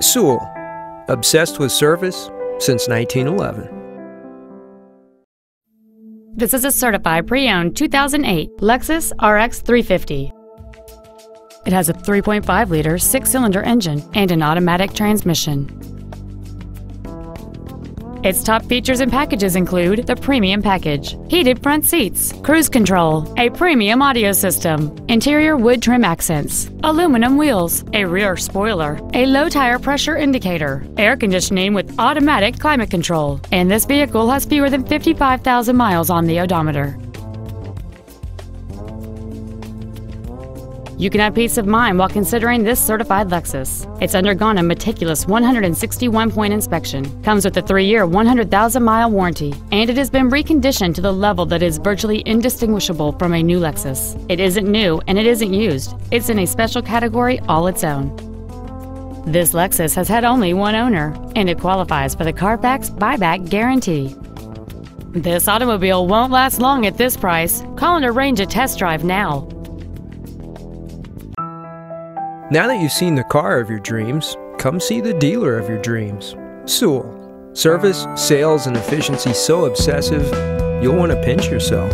Sewell, obsessed with service since 1911. This is a certified pre-owned 2008 Lexus RX 350. It has a 3.5-liter six-cylinder engine and an automatic transmission. Its top features and packages include the premium package, heated front seats, cruise control, a premium audio system, interior wood trim accents, aluminum wheels, a rear spoiler, a low tire pressure indicator, air conditioning with automatic climate control, and this vehicle has fewer than 55,000 miles on the odometer. You can have peace of mind while considering this certified Lexus. It's undergone a meticulous 161 point inspection, comes with a 3 year, 100,000 mile warranty, and it has been reconditioned to the level that is virtually indistinguishable from a new Lexus. It isn't new and it isn't used, it's in a special category all its own. This Lexus has had only one owner, and it qualifies for the Carfax buyback guarantee. This automobile won't last long at this price. Call and arrange a test drive now. Now that you've seen the car of your dreams, come see the dealer of your dreams. Sewell. Service, sales, and efficiency so obsessive, you'll want to pinch yourself.